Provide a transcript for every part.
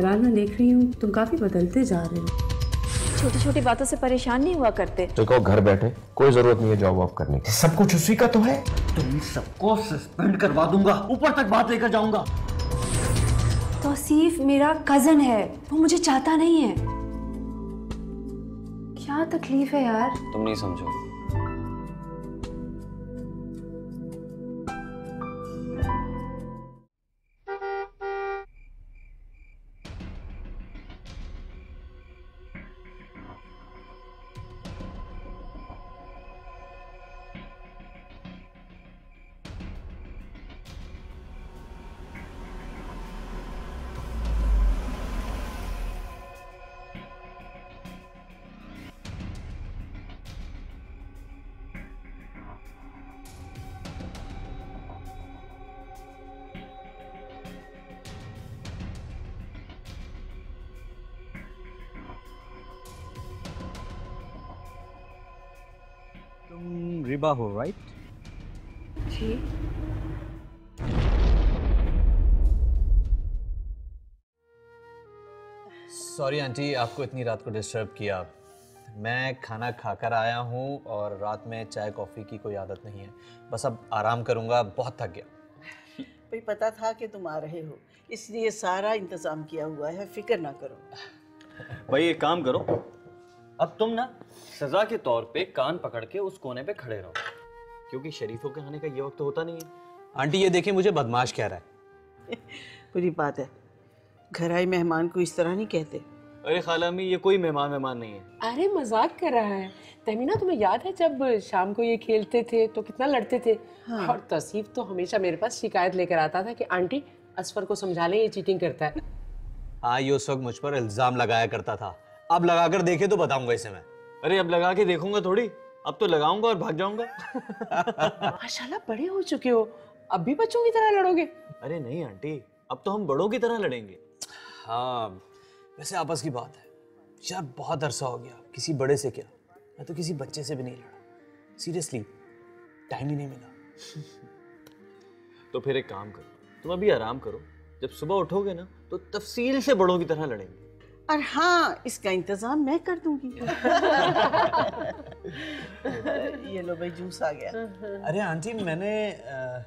फ़िलहाल मैं देख रही हूँ तुम काफ़ी बदलते जा रहे हो। छोटी छोटी बातों से परेशान नहीं हुआ करते? देखो घर बैठे कोई ज़रूरत नहीं है जॉब वॉब करने की। सब कुछ उसी का तो है। तुम सबको सस्पेंड करवा दूँगा। ऊपर तक बात लेकर जाऊँगा। तौसीफ मेरा कज़न है। वो मुझे चाहता नहीं है। क्या तकलीफ़ है यार? तुम नहीं समझो। रिबा हो राइट जी। सॉरी आंटी आपको इतनी रात को डिस्टर्ब किया। मैं खाना खाकर आया हूँ और रात में चाय कॉफ़ी की कोई आदत नहीं है। बस अब आराम करूँगा बहुत थक गया। भाई पता था कि तुम आ रहे हो इसलिए सारा इंतज़ाम किया हुआ है फ़िक्र ना करो। भाई एक काम करो अब तुम ना सजा के तौर पे कान पकड़ के उस कोने पे खड़े रहो। क्योंकि शरीफों के खाने का ये वक्त तो होता नहीं है। आंटी ये देखिए मुझे बदमाश कह रहा है। बुरी बात है। घर आए मेहमान को इस तरह नहीं कहते। अरे खाला मी ये कोई मेहमान मेहमान नहीं है। अरे मज़ाक कर रहा है। तमीना तुम्हें याद है जब शाम को ये खेलते थे तो कितना लड़ते थे? हाँ। और तसीफ तो हमेशा मेरे पास शिकायत लेकर आता था कि आंटी असफर को समझा लें ये चीटिंग करता है। हाँ ये उस वक्त मुझ पर इल्ज़ाम लगाया करता था। अब लगाकर देखे तो बताऊँगा इसे मैं। अरे अब लगा के देखूँगा थोड़ी। अब तो लगाऊँगा और भाग जाऊँगा। माशाल्लाह बड़े हो चुके हो। अब भी बच्चों की तरह लड़ोगे? अरे नहीं आंटी। अब तो हम बड़ों की तरह लड़ेंगे। हाँ वैसे आपस की बात है। यार बहुत अरसा हो गया। किसी बड़े से क्या? मैं तो किसी बच्चे से भी नहीं लड़ा। सीरियसली टाइम ही नहीं मिला। तो फिर एक काम करो। तुम अभी आराम करो। जब सुबह उठोगे ना तो तफसील से बड़ों की तरह लड़ेंगे। और हाँ इसका इंतज़ाम मैं कर दूँगी। ये लो भाई जूस आ गया। अरे आंटी मैंने अ,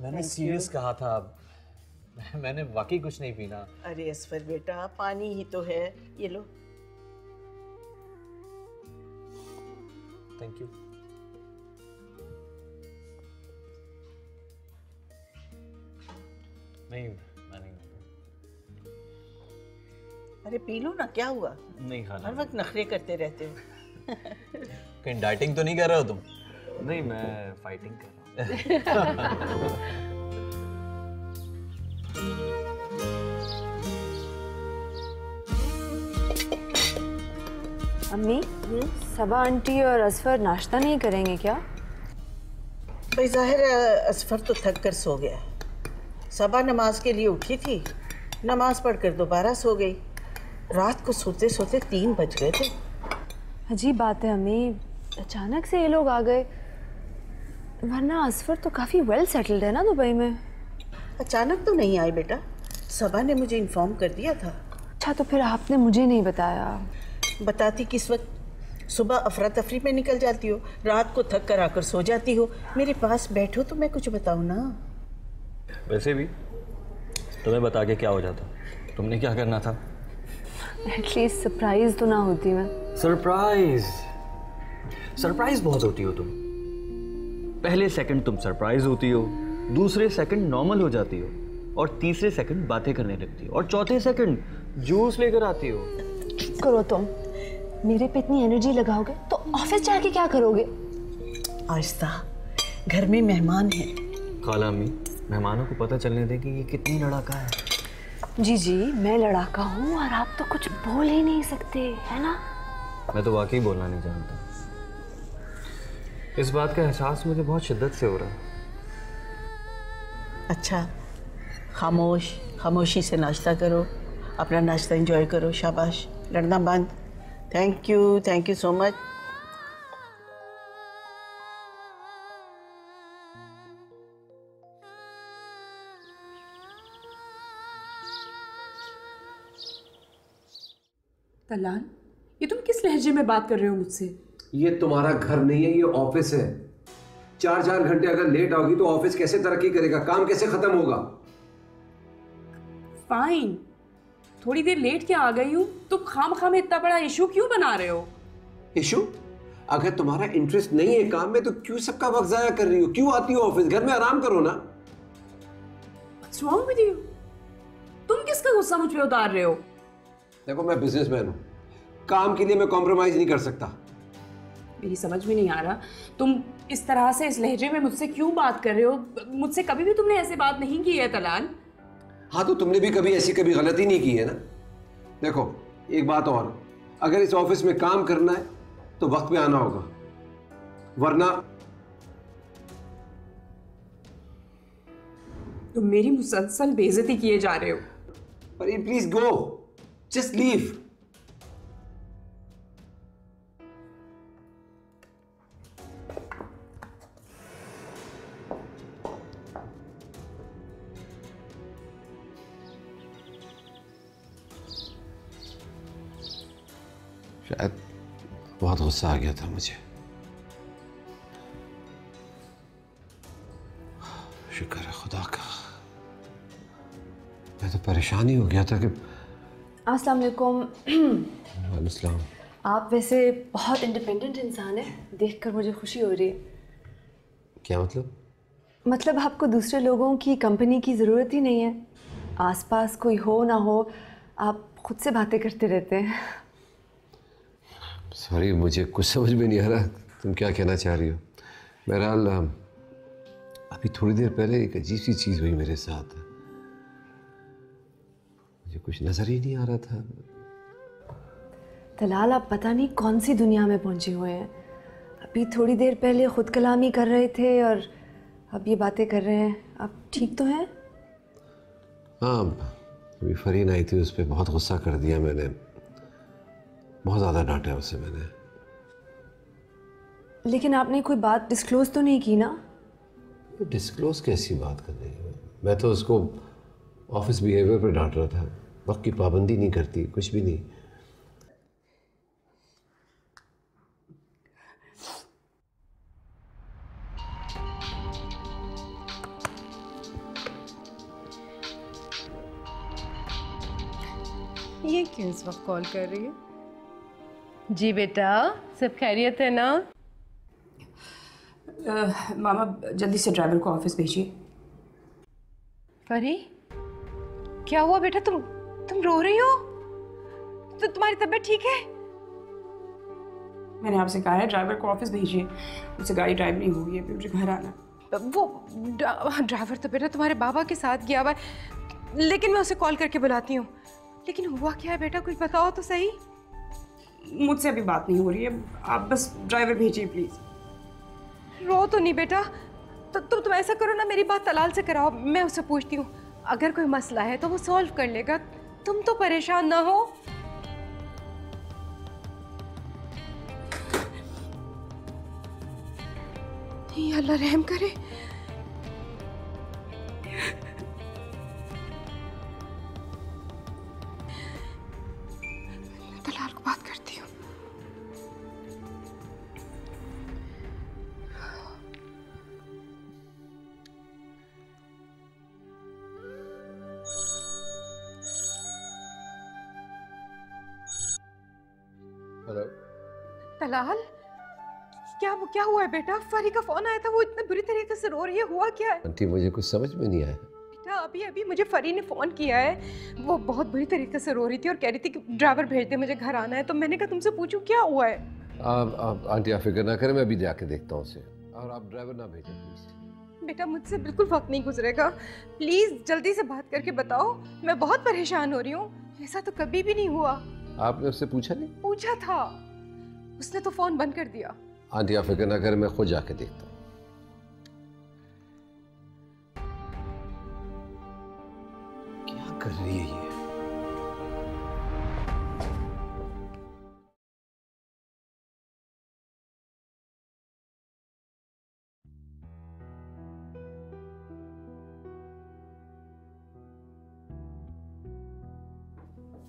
मैंने सीरियस कहा था। मैंने वाकई कुछ नहीं पीना। अरे असफर बेटा पानी ही तो है। ये लो। थैंक यू नहीं अरे पी लो ना क्या हुआ? नहीं खाला हर वक्त नखरे करते रहते हो। कहीं डाइटिंग तो नहीं कर रहे हो तुम? नहीं मैं फाइटिंग कर रहा हूँ। अम्मी सबा आंटी और असफर नाश्ता नहीं करेंगे क्या? भाई ज़ाहिर है असफर तो थक कर सो गया। सबा नमाज़ के लिए उठी थी नमाज़ पढ़कर दोबारा सो गई। रात को सोते सोते तीन बज गए थे। अजीब बात है अम्मी। अचानक से ये लोग आ गए। वरना असफर तो काफ़ी वेल सेटल्ड है ना दुबई में। अचानक तो नहीं आए बेटा। सबा ने मुझे इन्फॉर्म कर दिया था। अच्छा तो फिर आपने मुझे नहीं बताया? बताती किस वक्त? सुबह अफरा तफरी में निकल जाती हो रात को थक कर आकर सो जाती हो। मेरे पास बैठो तो मैं कुछ बताऊँ ना। वैसे भी तुम्हें बता के क्या हो जाता? तुमने क्या करना था? एटलीस्ट सरप्राइज़ तो ना होती मैं। सरप्राइज़ सरप्राइज़ बहुत होती हो तुम। पहले सेकंड तुम सरप्राइज़ होती हो दूसरे सेकंड नॉर्मल हो जाती हो और तीसरे सेकंड बातें करने लगती हो और चौथे सेकंड जूस लेकर आती हो। करो तुम। मेरे पे इतनी एनर्जी लगाओगे तो ऑफ़िस जाके क्या करोगे? आहिस्ता घर में मेहमान है। खाला अम्मी मेहमानों को पता चलने दे कि ये कितनी लड़ाका है। जी जी मैं लड़ाका हूँ और आप तो कुछ बोल ही नहीं सकते है ना? मैं तो वाकई बोलना नहीं जानता। इस बात का एहसास मुझे बहुत शिद्दत से हो रहा है। अच्छा खामोश खामोशी से नाश्ता करो अपना नाश्ता एंजॉय करो शाबाश। लड़ना बंद। Thank you thank you so much तलान ये तुम किस लहजे में बात कर रहे हो मुझसे? ये तुम्हारा घर नहीं है ये ऑफ़िस है। चार चार घंटे अगर लेट आओगी तो ऑफ़िस कैसे तरक्की करेगा? काम कैसे खत्म होगा? फाइन थोड़ी देर लेट क्या आ गई हूँ? तुम खाम खाम इतना बड़ा इशू क्यों बना रहे हो? इशू अगर तुम्हारा इंटरेस्ट नहीं है काम में तो क्यों सबका वक्त जाया कर रही हो? क्यों आती हो ऑफ़िस? घर में आराम करो ना? तुम किसका गुस्सा मुझ पे उतार रहे हो? देखो मैं बिजनेसमैन हूँ। काम के लिए मैं कॉम्प्रोमाइज नहीं कर सकता। मेरी समझ में नहीं आ रहा। तुम इस तरह से इस लहजे में मुझसे क्यों बात कर रहे हो? मुझसे कभी भी तुमने ऐसे बात नहीं की है तलान। हाँ तो तुमने भी कभी ऐसी कभी गलती नहीं की है ना? देखो एक बात और। अगर इस ऑफ़िस में काम करना है तो वक्त पे आना होगा। वरना तुम मेरी मुसलसल बेइज्जती किए जा रहे हो। पर प्लीज़ गो जस्ट लीव शायद बहुत गुस्सा आ गया था मुझे शुक्र है खुदा का मैं तो परेशान ही हो गया था कि अस्सलाम वालेकुम। आप वैसे बहुत इंडिपेंडेंट इंसान हैं देखकर मुझे खुशी हो रही है। क्या मतलब? मतलब आपको दूसरे लोगों की कंपनी की ज़रूरत ही नहीं है। आसपास कोई हो ना हो आप खुद से बातें करते रहते हैं। सॉरी मुझे कुछ समझ में नहीं आ रहा। तुम क्या कहना चाह रही हो? बहरहाल अभी थोड़ी देर पहले एक अजीब सी चीज़ हुई मेरे साथ। मुझे कुछ नज़र ही नहीं आ रहा था। तलाल आप पता नहीं कौन सी दुनिया में पहुँचे हुए हैं। अभी थोड़ी देर पहले खुद कलामी कर रहे थे और अब ये बातें कर रहे हैं। आप ठीक तो हैं? हाँ अभी फरीन आई थी उस पर बहुत गुस्सा कर दिया मैंने। बहुत ज़्यादा डांटा उसे मैंने। लेकिन आपने कोई बात डिस्क्लोज तो नहीं की ना? डिस्क्लोज कैसी बात कर रही है? मैं तो उसको ऑफ़िस बिहेवियर पर डांट रहा था। वक्त की पाबंदी नहीं करती कुछ भी नहीं। ये क्यों इस वक्त कॉल कर रही है? जी बेटा सब खैरियत है ना? आ, मामा जल्दी से ड्राइवर को ऑफ़िस भेजिए। परी क्या हुआ बेटा तुम? तुम रो रही हो? तो तुम्हारी तबीयत ठीक है? मैंने आपसे कहा है ड्राइवर को ऑफ़िस भेजिए। मुझसे गाड़ी ड्राइव नहीं हुई है मुझे घर आना वो ड्राइवर तो बेटा तुम्हारे बाबा के साथ गया हुआ है। लेकिन मैं उसे कॉल करके बुलाती हूँ। लेकिन हुआ क्या है बेटा? कुछ बताओ तो सही। मुझसे अभी बात नहीं हो रही है। आप बस ड्राइवर भेजिए प्लीज़। रो तो नहीं बेटा। तो तुम तुम ऐसा करो ना मेरी बात तलाल से कराओ। मैं उससे पूछती हूँ। अगर कोई मसला है तो वो सॉल्व कर लेगा। तुम तो परेशान ना हो। अल्लाह रहम करे। हेलो तलाल क्या क्या हुआ है बेटा? फरी का फ़ोन आया था वो इतने बुरी तरीके से रो रही है हुआ क्या है? आंटी मुझे कुछ समझ में नहीं आया। बेटा अभी अभी मुझे फरी ने फ़ोन किया है वो बहुत बुरी तरीके से रो रही थी और कह रही थी कि ड्राइवर भेज दे मुझे घर आना है। तो मैंने कहा तुमसे पूछूँ क्या हुआ है? आप, आप आंटी आप फ़िक्र ना करें मैं अभी जाके देखता हूँ उसे। और आप ड्राइवर ना भेजें प्लीज़ बेटा मुझसे बिल्कुल वक्त नहीं गुजरेगा। प्लीज़ जल्दी से बात करके बताओ मैं बहुत परेशान हो रही हूँ। ऐसा तो कभी भी नहीं हुआ। आपने उससे पूछा नहीं? पूछा था। उसने तो फ़ोन बंद कर दिया। आंटी आप फ़िक्र ना करें मैं खुद जाके देखता हूँ। क्या कर रही है ये?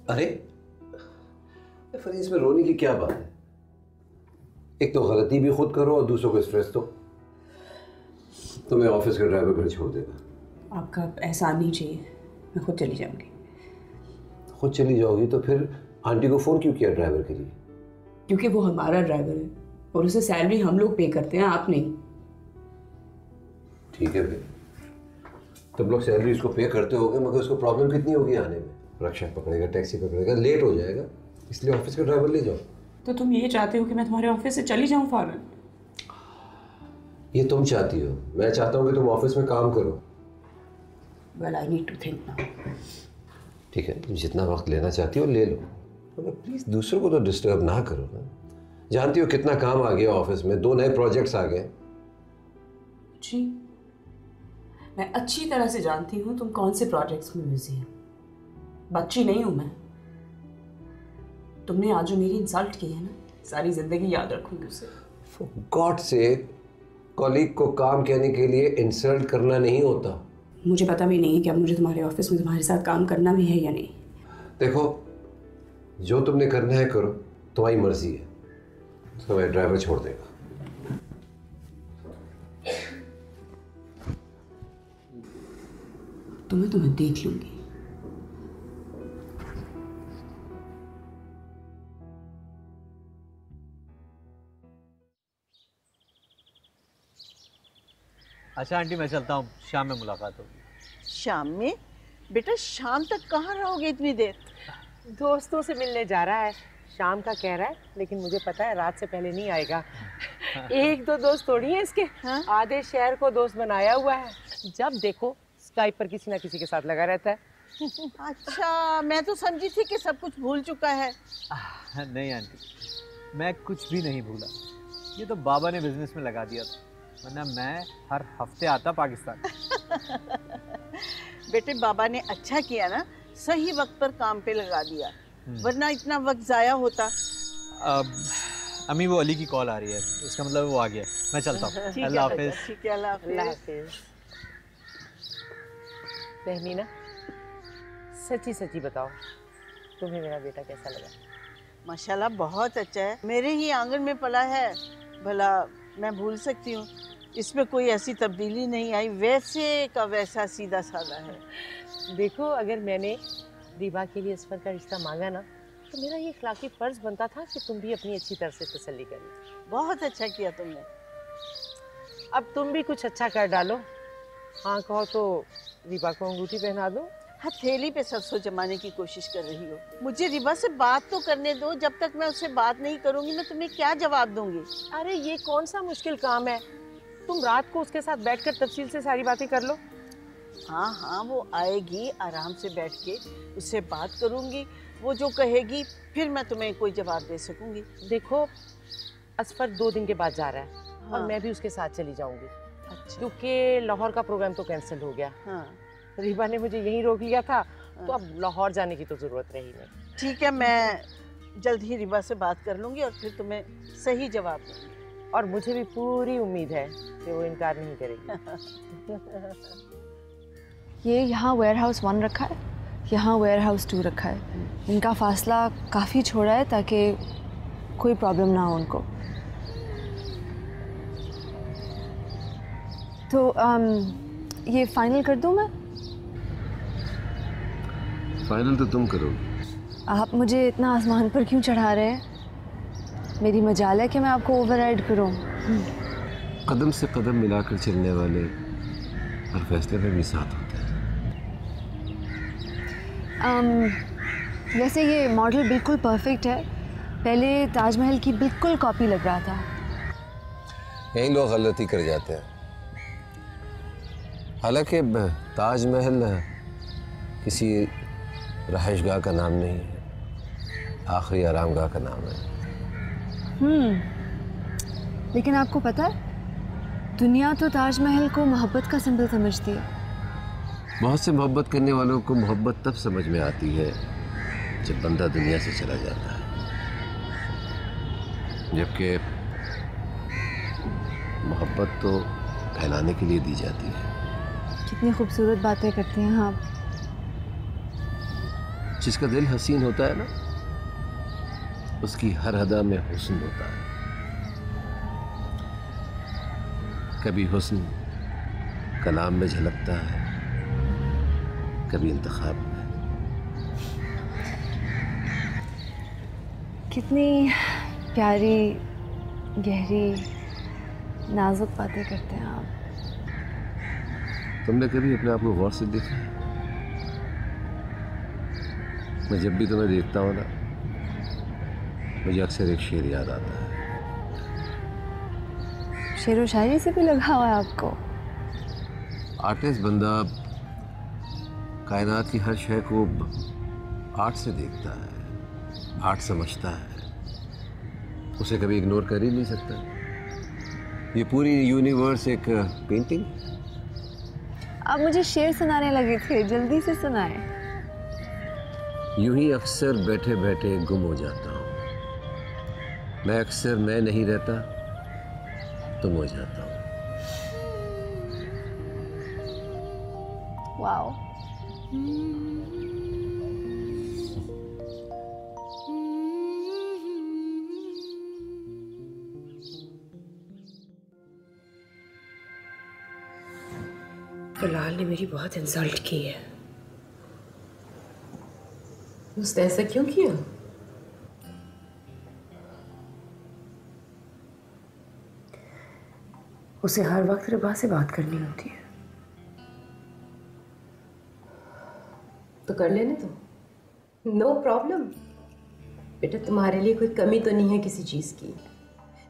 अरे फरीद इसमें रोने की क्या बात है? एक तो गलती भी खुद करो और दूसरों को स्ट्रेस दो। तो मैं ऑफ़िस का ड्राइवर घर छोड़ देगा आपका एहसान नहीं चाहिए। मैं खुद चली जाऊँगी। खुद चली जाओगी तो फिर आंटी को फ़ोन क्यों किया ड्राइवर के लिए? क्योंकि वो हमारा ड्राइवर है और उसे सैलरी हम लोग पे करते हैं आप नहीं। ठीक है फिर तुम लोग सैलरी उसको पे करते होगे मगर उसको प्रॉब्लम कितनी होगी आने में? रक्षा पकड़ेगा टैक्सी पकड़ेगा लेट हो जाएगा। इसलिए ऑफ़िस का ड्राइवर ले जाओ। तो तुम ये चाहते हो कि मैं तुम्हारे ऑफ़िस से चली जाऊँ फ़ौरन? ये तुम चाहती हो। मैं चाहता हूँ कि तुम ऑफ़िस में काम करो। Well I need to think now ठीक है तुम जितना वक्त लेना चाहती हो ले लो। मगर प्लीज़ दूसरों को तो डिस्टर्ब ना करो ना। जानती हो कितना काम आ गया ऑफ़िस में? दो नए प्रोजेक्ट्स आ गए। जी। मैं अच्छी तरह से जानती हूँ तुम कौन से प्रोजेक्ट्स में बिज़ी हो। बच्ची नहीं हूँ मैं। तुमने आज जो मेरी इंसल्ट की है ना सारी ज़िंदगी याद रखूँगी उसे। गॉड से कॉलीग को काम कहने के लिए इंसल्ट करना नहीं होता। मुझे पता भी नहीं है कि अब मुझे तुम्हारे ऑफ़िस में तुम्हारे साथ काम करना भी है या नहीं। देखो जो तुमने करना है करो तुम्हारी मर्ज़ी है। तो मैं ड्राइवर छोड़ देगा। तो मैं तुम्हें देख लूँगी। अच्छा आंटी मैं चलता हूँ। शाम में मुलाकात होगी। शाम में? बेटा शाम तक कहाँ रहोगे इतनी देर? दोस्तों से मिलने जा रहा है। शाम का कह रहा है लेकिन मुझे पता है रात से पहले नहीं आएगा। एक दो दोस्त थोड़ी है इसके। हाँ? आधे शहर को दोस्त बनाया हुआ है। जब देखो स्काइप पर किसी ना किसी के साथ लगा रहता है। अच्छा मैं तो समझी थी कि सब कुछ भूल चुका है। नहीं आंटी। मैं कुछ भी नहीं भूला। ये तो बाबा ने बिज़नेस में लगा दिया था। वरना मैं हर हफ़्ते आता पाकिस्तान। बेटे बाबा ने अच्छा किया ना सही वक्त पर काम पे लगा दिया। वरना इतना वक्त जाया होता। अब अम्मी वो अली की कॉल आ रही है इसका मतलब वो आ गया। मैं चलता हूँ। अल्लाह हाफिज। ठीक है अल्लाह अल्लाह हाफिज। तहमीना सच्ची सच्ची बताओ तुम्हें मेरा बेटा कैसा लगा? माशाल्लाह बहुत अच्छा है। मेरे ही आँगन में पला है भला मैं भूल सकती हूँ। इसमें कोई ऐसी तब्दीली नहीं आई वैसे का वैसा सीधा साधा है। देखो अगर मैंने दीबा के लिए असफर का रिश्ता मांगा ना तो मेरा ये इखलाकी फ़र्ज़ बनता था कि तुम भी अपनी अच्छी तरह से तसली करो बहुत अच्छा किया तुमने। अब तुम भी कुछ अच्छा कर डालो। हाँ कहो तो दीपा को अंगूठी पहना दो। हथेली पे सरसों जमाने की कोशिश कर रही हो। मुझे रिबा से बात तो करने दो जब तक मैं उससे बात नहीं करूँगी मैं तुम्हें क्या जवाब दूँगी? अरे ये कौन सा मुश्किल काम है? तुम रात को उसके साथ बैठकर तफसील से सारी बातें कर लो। हाँ हाँ वो आएगी आराम से बैठ के उससे बात करूँगी। वो जो कहेगी फिर मैं तुम्हें कोई जवाब दे सकूँगी। देखो असफर दो दिन के बाद जा रहा है हाँ। और मैं भी उसके साथ चली जाऊँगी। अच्छा। क्योंकि लाहौर का प्रोग्राम तो कैंसिल हो गया। हाँ। रीबा ने मुझे यहीं रोक लिया था हाँ। तो अब लाहौर जाने की तो ज़रूरत रही नहीं। ठीक है मैं जल्द ही रिबा से बात कर लूँगी और फिर तुम्हें सही जवाब दूँगी। और मुझे भी पूरी उम्मीद है कि वो इनकार नहीं करेगी। ये यहाँ वेयर हाउस वन रखा है यहाँ वेयर हाउस टू रखा है। इनका फासला काफ़ी छोड़ा है ताकि कोई प्रॉब्लम ना हो उनको। तो अम, ये फाइनल कर दूँ मैं? फाइनल तो तुम करोगे। आप मुझे इतना आसमान पर क्यों चढ़ा रहे हैं? मेरी मजाल है कि मैं आपको ओवर करूँ। कदम से कदम मिलाकर चलने वाले हर फैसले में भी साथ होते हैं। अम, वैसे ये मॉडल बिल्कुल परफेक्ट है। पहले ताजमहल की बिल्कुल कॉपी लग रहा था। यही लोग गलती कर जाते हैं। हालाँकि ताजमहल किसी रहायशगाह का नाम नहीं है। आखिरी आरामगाह का नाम है। हम्म। लेकिन आपको पता है दुनिया तो ताजमहल को मोहब्बत का सिंबल समझती है। बहुत से मोहब्बत करने वालों को मोहब्बत तब समझ में आती है जब बंदा दुनिया से चला जाता है। जबकि मोहब्बत तो फैलाने के लिए दी जाती है। कितनी खूबसूरत बातें करती हैं आप। जिसका दिल हसीन होता है ना उसकी हर अदा में हुस्न होता है। कभी हुस्न कलाम में झलकता है कभी इंतखाब में। कितनी प्यारी गहरी नाजुक बातें करते हैं आप। तुमने कभी अपने आप को गौर से देखा है? मैं जब भी तुम्हें देखता हूँ ना मुझे अक्सर एक शेर याद आता है। शेर व शायरी से भी लगा हुआ है आपको? आर्टिस्ट बंदा कायनात की हर शय को आर्ट से देखता है आर्ट समझता है। उसे कभी इग्नोर कर ही नहीं सकता। ये पूरी यूनिवर्स एक पेंटिंग आप मुझे शेर सुनाने लगे थे जल्दी से सुनाए। यूँ ही अक्सर बैठे बैठे गुम हो जाता हूँ। मैं अक्सर मैं नहीं रहता तुम हो जाता हूँ। वाओ कलाल ने मेरी बहुत इंसल्ट की है। उसने ऐसा क्यों किया? उसे हर वक्त रिबा से बात करनी होती है। तो कर लेने तो। नो प्रॉब्लम बेटा तुम्हारे लिए कोई कमी तो नहीं है किसी चीज़ की।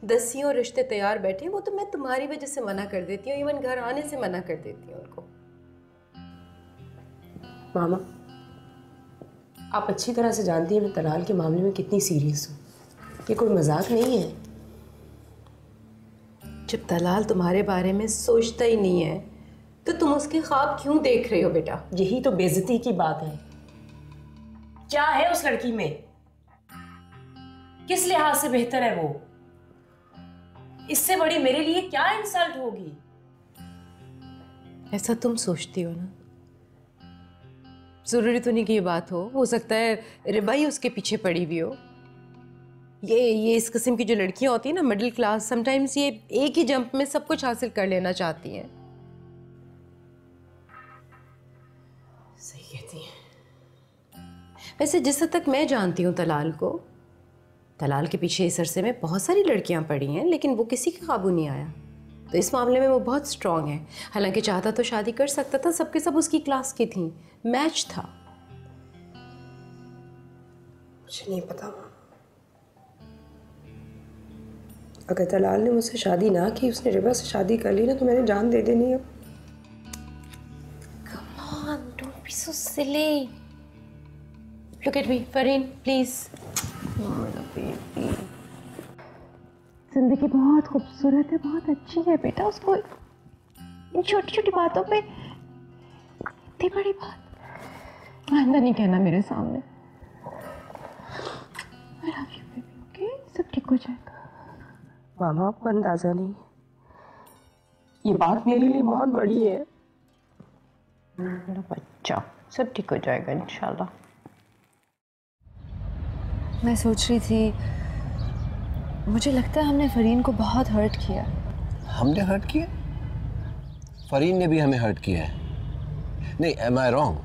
दसियों रिश्ते तैयार बैठे वो तो मैं तुम्हारी वजह से मना कर देती हूँ इवन घर आने से मना कर देती हूँ उनको। मामा आप अच्छी तरह से जानती हैं मैं तलाल के मामले में कितनी सीरियस हूँ। ये कोई मज़ाक नहीं है। जब दलाल तुम्हारे बारे में सोचता ही नहीं है। तो तुम उसके ख्वाब क्यों देख रहे हो बेटा? यही तो बेजती की बात है। क्या है उस लड़की में? किस लिहाज से बेहतर है वो? इससे बड़ी मेरे लिए क्या इंसल्ट होगी? ऐसा तुम सोचती हो ना? ज़रूरी तो नहीं कि ये बात हो। हो सकता है रिबाई उसके पीछे पड़ी हुई हो। ये ये इस किस्म की जो लड़कियाँ होती हैं ना मिडिल क्लास समटाइम्स ये एक ही जंप में सब कुछ हासिल कर लेना चाहती हैं। सही कहती हैं। वैसे जिस हद तक मैं जानती हूँ तलाल को तलाल के पीछे इस अरसे में बहुत सारी लड़कियाँ पड़ी हैं, लेकिन वो किसी के काबू नहीं आया। तो इस मामले में वो बहुत स्ट्रांग है। हालाँकि चाहता तो शादी कर सकता था, सबके सब उसकी क्लास की थी। मैच था। मुझे नहीं पता। अगर तलाल ने मुझसे शादी ना की उसने रिबा से शादी कर ली ना तो मैंने जान दे देनी है on, don't be so silly. Look at me, Fareen, please. ज़िंदगी बहुत खूबसूरत है बहुत अच्छी है बेटा उसको इन छोटी छोटी बातों पे इतनी बड़ी बात आइंदा नहीं कहना मेरे सामने I love you, baby, okay? सब ठीक हो जाएगा मामा आपको अंदाज़ा नहीं। ये बात मेरे लिए बहुत बड़ी है। मेरा बच्चा सब ठीक हो जाएगा इंशाल्लाह। मैं सोच रही थी मुझे लगता है हमने फरीन को बहुत हर्ट किया। हमने हर्ट किया? फरीन ने भी हमें हर्ट किया है। नहीं एम आई रॉन्ग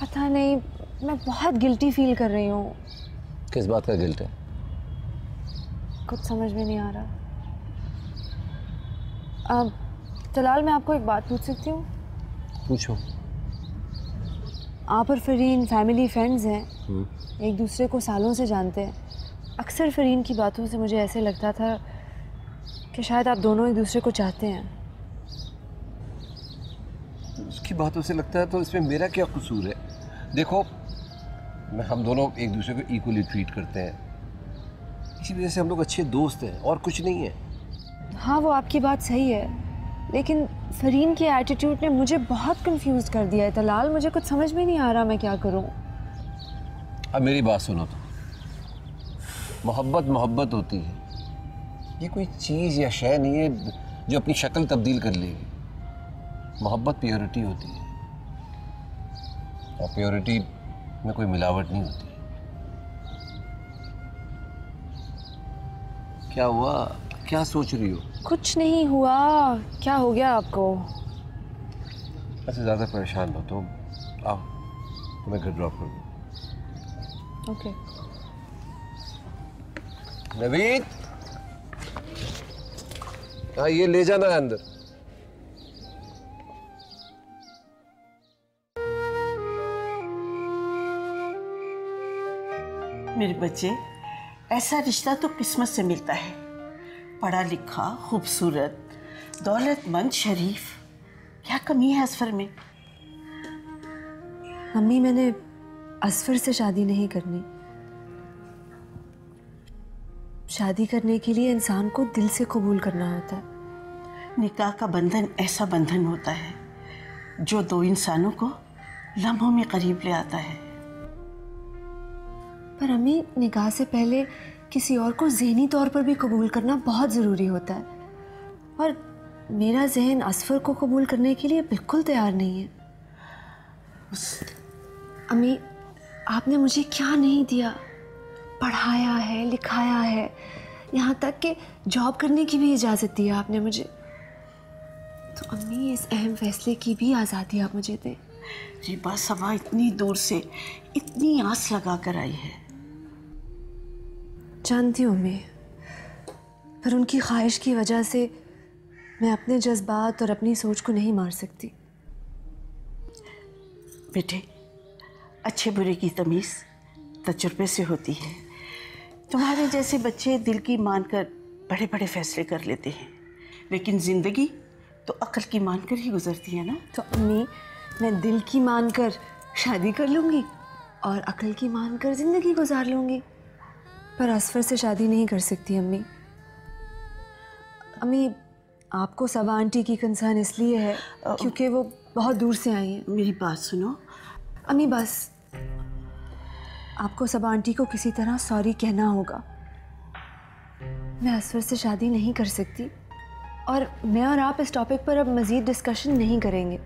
पता नहीं मैं बहुत गिल्टी फील कर रही हूँ। किस बात का गिल्ट है? कुछ समझ में नहीं आ रहा। अब तलाल मैं आपको एक बात पूछ सकती हूँ? पूछो। आप और फरीन फैमिली फ्रेंड्स हैं। एक दूसरे को सालों से जानते हैं। अक्सर फरीन की बातों से मुझे ऐसे लगता था कि शायद आप दोनों एक दूसरे को चाहते हैं। उसकी बातों से लगता है तो इसमें मेरा क्या कसूर है? देखो मैं हम दोनों एक दूसरे को इक्वली ट्रीट करते हैं। इसी वजह से हम लोग अच्छे दोस्त हैं और कुछ नहीं है। हाँ वो आपकी बात सही है। लेकिन फरीन के एटीट्यूड ने मुझे बहुत कंफ्यूज कर दिया है तलाल। मुझे कुछ समझ में नहीं आ रहा मैं क्या करूँ। अब मेरी बात सुनो तो। मोहब्बत मोहब्बत होती है। ये कोई चीज़ या शय नहीं है जो अपनी शक्ल तब्दील कर लेगी। मोहब्बत प्योरिटी होती है। और प्योरिटी में कोई मिलावट नहीं होती। क्या हुआ? क्या सोच रही हो? कुछ नहीं हुआ। क्या हो गया आपको? ऐसे ज़्यादा परेशान हो। तो आओ तुम्हें घर ड्रॉप कर दूँ। ओके नवीन! हाँ ये ले जाना है अंदर। मेरे बच्चे ऐसा रिश्ता तो किस्मत से मिलता है। पढ़ा लिखा खूबसूरत दौलतमंद शरीफ। क्या कमी है असफर में? मम्मी मैंने असफर से शादी नहीं करनी। शादी करने के लिए इंसान को दिल से कबूल करना होता है। निकाह का बंधन ऐसा बंधन होता है जो दो इंसानों को लम्हों में करीब ले आता है। पर अम्मी निकाह से पहले किसी और को जहनी तौर पर भी कबूल करना बहुत ज़रूरी होता है। और मेरा जहन असफर को कबूल करने के लिए बिल्कुल तैयार नहीं है। अम्मी, आपने मुझे क्या नहीं दिया? पढ़ाया है, लिखाया है। यहाँ तक कि जॉब करने की भी इजाज़त दी आपने मुझे। तो अम्मी, इस अहम फैसले की भी आज़ादी आप मुझे दें। रिबा सवा इतनी दूर से, इतनी आस लगा कर आई है। जानती हूँ मैं। पर उनकी ख्वाहिश की वजह से मैं अपने जज्बात और अपनी सोच को नहीं मार सकती। बेटे अच्छे बुरे की तमीज़ तजुर्बे से होती है। तुम्हारे जैसे बच्चे दिल की मानकर बड़े बड़े फैसले कर लेते हैं। लेकिन ज़िंदगी तो अक्ल की मानकर ही गुजरती है ना? तो अम्मी मैं दिल की मानकर शादी कर लूँगी और अक्ल की मानकर ज़िंदगी गुजार लूँगी। पर असफर से शादी नहीं कर सकती अम्मी। अम्मी आपको सबा आंटी की कंसर्न इसलिए है क्योंकि वो बहुत दूर से आई हैं। मेरी बात सुनो। अम्मी बस आपको सबा आंटी को किसी तरह सॉरी कहना होगा। मैं असफर से शादी नहीं कर सकती और मैं और आप इस टॉपिक पर अब मज़ीद डिस्कशन नहीं करेंगे।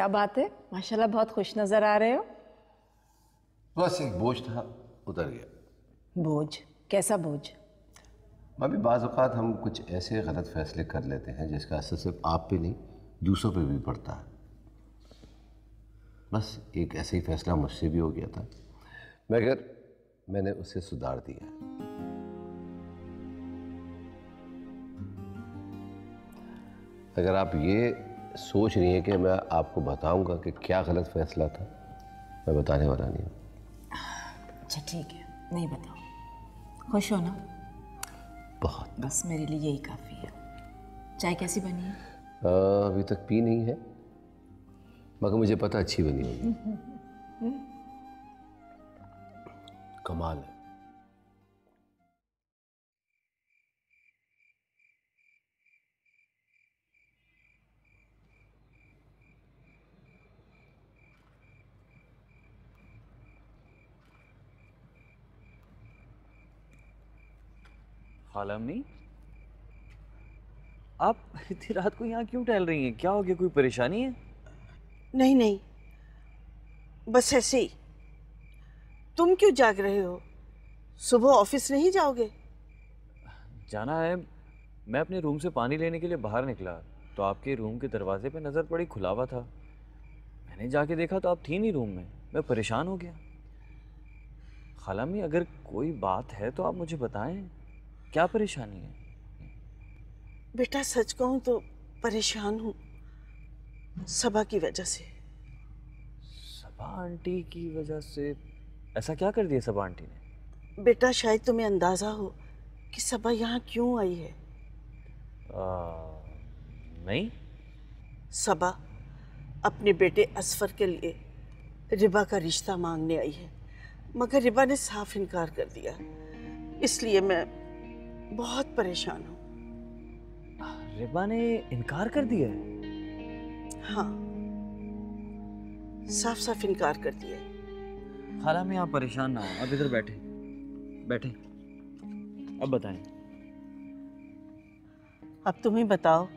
क्या बात है? माशाल्लाह बहुत खुश नज़र आ रहे हो। बस एक बोझ था उतर गया। बोझ? कैसा बोझ? भाभी बाज़ अवत हम कुछ ऐसे गलत फैसले कर लेते हैं जिसका असर सिर्फ़ आप पे नहीं दूसरों पे भी पड़ता है। बस एक ऐसे ही फैसला मुझसे भी हो गया था मगर मैंने उसे सुधार दिया अगर आप ये सोच रही हैं कि मैं आपको बताऊँगा कि क्या गलत फैसला था। मैं बताने वाला नहीं हूँ। अच्छा ठीक है। नहीं बताओ। खुश हो ना? बहुत। बस मेरे लिए यही काफ़ी है। चाय कैसी बनी है? अभी तक पी नहीं है मगर मुझे पता अच्छी बनी होगी। कमाल है। खालामनी आप इतनी रात को यहाँ क्यों टहल रही हैं? क्या हो गया? कोई परेशानी है? नहीं नहीं। बस ऐसे ही। तुम क्यों जाग रहे हो? सुबह ऑफ़िस नहीं जाओगे? जाना है। मैं अपने रूम से पानी लेने के लिए बाहर निकला तो आपके रूम के दरवाजे पे नज़र पड़ी खुला हुआ था। मैंने जाके देखा तो आप थी नहीं रूम में। मैं परेशान हो गया। खालामी अगर कोई बात है तो आप मुझे बताएँ। क्या परेशानी है? बेटा सच कहूँ तो परेशान हूँ। सबा की वजह से। सबा आंटी की वजह से? ऐसा क्या कर दिया सबा आंटी ने? बेटा शायद तुम्हें अंदाज़ा हो कि सबा यहाँ क्यों आई है। आ, नहीं। सबा अपने बेटे असफर के लिए रिबा का रिश्ता मांगने आई है मगर रिबा ने साफ़ इनकार कर दिया। इसलिए मैं बहुत परेशान हूँ। रिबा ने इनकार कर दिया है? हाँ। साफ़ साफ़ इनकार कर दिया है। खाला में आप परेशान ना हो। अब इधर बैठे। बैठे। अब बताएँ। अब तुम ही बताओ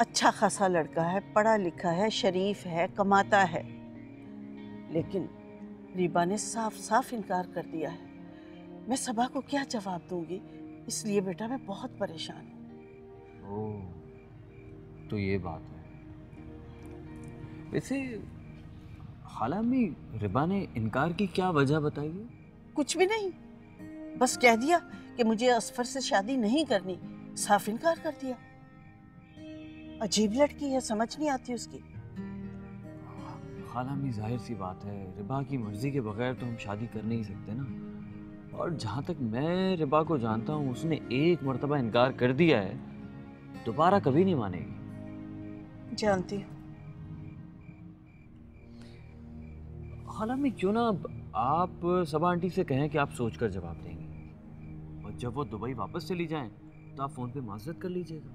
अच्छा खासा लड़का है पढ़ा लिखा है शरीफ है कमाता है। लेकिन रीबा ने साफ़ साफ़ इनकार कर दिया है। मैं सबा को क्या जवाब दूँगी? इसलिए बेटा मैं बहुत परेशान हूँ। तो ये बात है। वैसे खाला में रिबा ने इनकार की क्या वजह बताई है? कुछ भी नहीं। बस कह दिया कि मुझे असफर से शादी नहीं करनी। साफ़ इनकार कर दिया। अजीब लड़की है समझ नहीं आती उसकी। खाला में ज़ाहिर सी बात है रिबा की मर्ज़ी के बगैर तो हम शादी कर नहीं सकते ना। और जहाँ तक मैं रिबा को जानता हूँ उसने एक मरतबा इनकार कर दिया है दोबारा कभी नहीं मानेगी। जानती हूँ। खाला में क्यों ना आप सबा आंटी से कहें कि आप सोच कर जवाब देंगे। और जब वो दुबई वापस चली जाएँ तो आप फ़ोन पे माजरत कर लीजिएगा।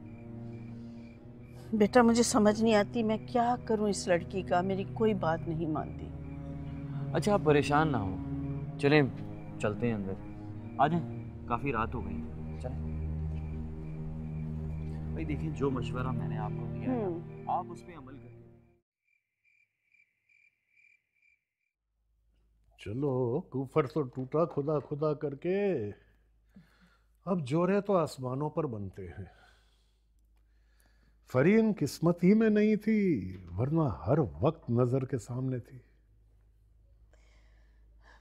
बेटा मुझे समझ नहीं आती मैं क्या करूँ इस लड़की का मेरी कोई बात नहीं मानती। अच्छा आप परेशान ना हो। चलें चलते हैं अंदर। आ जाएँ काफ़ी रात हो गई चलें। भाई देखिए जो मशवरा मैंने आपको दिया है आप उस पर अमल करें चलो कूफर तो टूटा खुदा खुदा करके। अब जोरे तो आसमानों पर बनते हैं। फरीन किस्मत ही में नहीं थी वरना हर वक्त नज़र के सामने थी।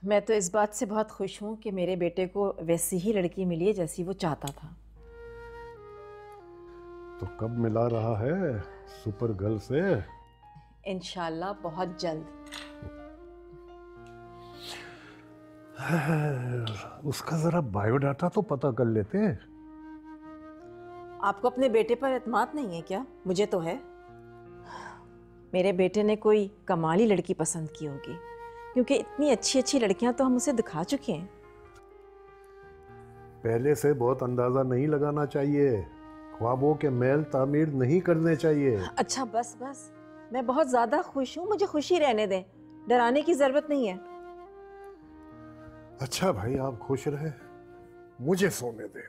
मैं तो इस बात से बहुत खुश हूँ कि मेरे बेटे को वैसी ही लड़की मिली है जैसी वो चाहता था। तो कब मिला रहा है सुपर गर्ल से? इनशाला बहुत जल्द। उसका जरा बायोडाटा तो पता कर लेते हैं। आपको अपने बेटे पर एतमाद नहीं है क्या? मुझे तो है। मेरे बेटे ने कोई कमाली लड़की पसंद की होगी। क्योंकि इतनी अच्छी अच्छी लड़कियाँ तो हम उसे दिखा चुके हैं। पहले से बहुत अंदाज़ा नहीं लगाना चाहिए। ख्वाबों के मेल तामीर नहीं करने चाहिए। अच्छा बस बस। मैं बहुत ज़्यादा खुश हूँ मुझे खुशी रहने दें। डराने की ज़रूरत नहीं है। अच्छा भाई आप खुश रहे। मुझे सोने दे।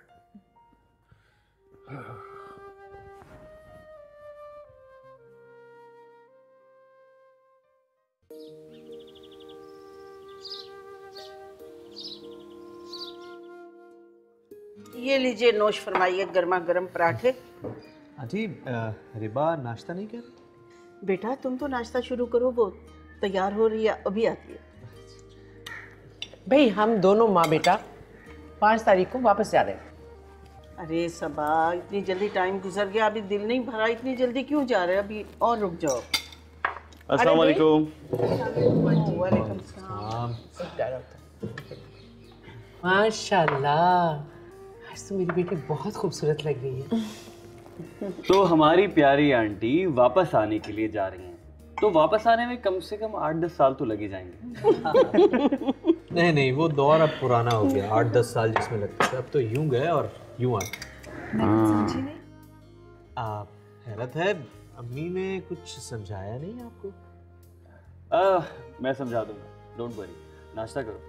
ये लीजिए नोश फरमाइए गर्मा गर्म पराठे। आंटी रिबा नाश्ता नहीं कर बेटा तुम तो नाश्ता शुरू करो वो तैयार हो रही है अभी आती है। भाई हम दोनों माँ बेटा पाँच तारीख को वापस जा रहे हैं। अरे सबा इतनी जल्दी टाइम गुजर गया अभी दिल नहीं भरा इतनी जल्दी क्यों जा रहे हैं? अभी और रुक जाओ। अस्सलाम वालेकुम। वालेकुम माशाल्लाह। आज तो मेरी बेटी बहुत खूबसूरत लग रही है। तो हमारी प्यारी आंटी वापस आने के लिए जा रही हैं। तो वापस आने में कम से कम आठ दस साल तो लगे जाएँगे। नहीं नहीं वो दौर अब पुराना हो गया। आठ दस साल जिसमें लगते थे अब तो यूँ गए और यूँ आए। आप हैरत है अम्मी ने कुछ समझाया नहीं आपको? आ, मैं समझा दूँगा। डोंट वरी नाश्ता करो।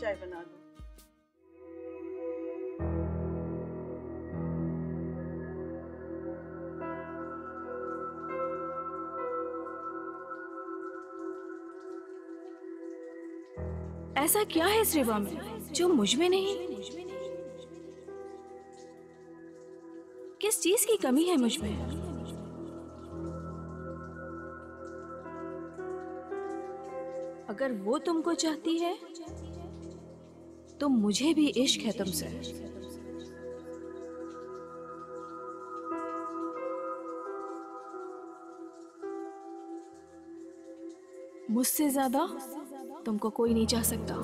चाय बना दो। ऐसा क्या है इस में, जो मुझमें नहीं? किस चीज़ की कमी है मुझमें? अगर वो तुमको चाहती है तो मुझे भी इश्क है तुमसे। मुझसे ज़्यादा तुमको कोई नहीं चाह सकता।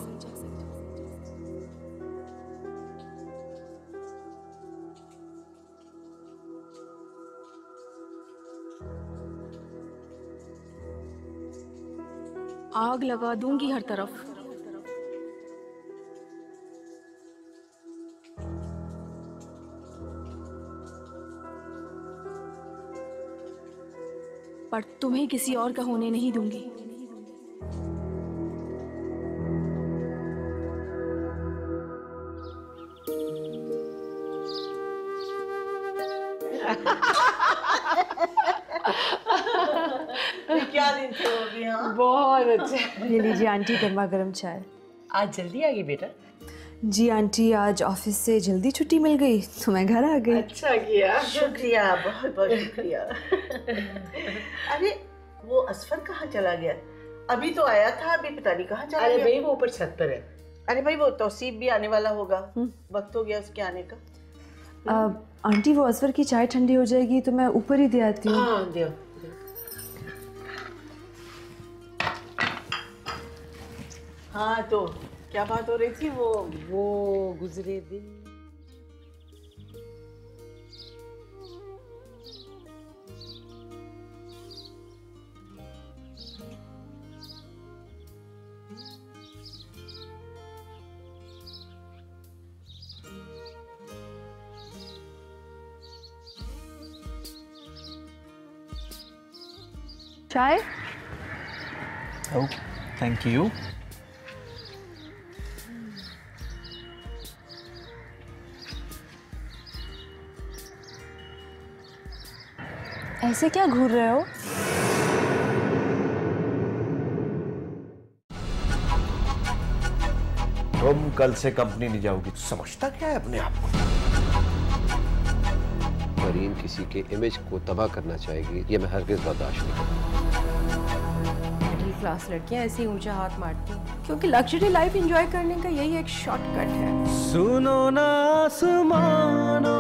आग लगा दूँगी हर तरफ़। पर तुम्हें किसी और का होने नहीं दूँगी। ये लीजिए आंटी गर्मा गर्म चाय। आज जल्दी आ गई बेटा? जी आंटी आज ऑफ़िस से जल्दी छुट्टी मिल गई तो मैं घर आ गई। अच्छा किया। शुक्रिया बहुत बहुत शुक्रिया। अरे वो असफर कहाँ चला गया? अभी तो आया था अभी पता नहीं कहाँ चला अरे गया। भाई वो ऊपर छत पर है। अरे भाई वो तौसीफ भी आने वाला होगा। वक्त हो गया उसके आने का। अब आंटी वो असवर की चाय ठंडी हो जाएगी तो मैं ऊपर ही दे आती हूँ। हाँ तो क्या बात हो रही थी? वो वो गुजरे दिन। चाय? Oh, thank you. ऐसे क्या घूर रहे हो? तुम कल से कंपनी नहीं जाओगी समझता क्या है अपने आप को? मरीन किसी के इमेज को तबाह करना चाहेगी ये मैं हरगिज बर्दाश्त नहीं करूँगा। मिडिल क्लास लड़कियाँ ऐसे ऊँचा हाथ मारती हैं क्योंकि लग्जरी लाइफ एंजॉय करने का यही एक शॉर्टकट है। सुनो ना आसमानो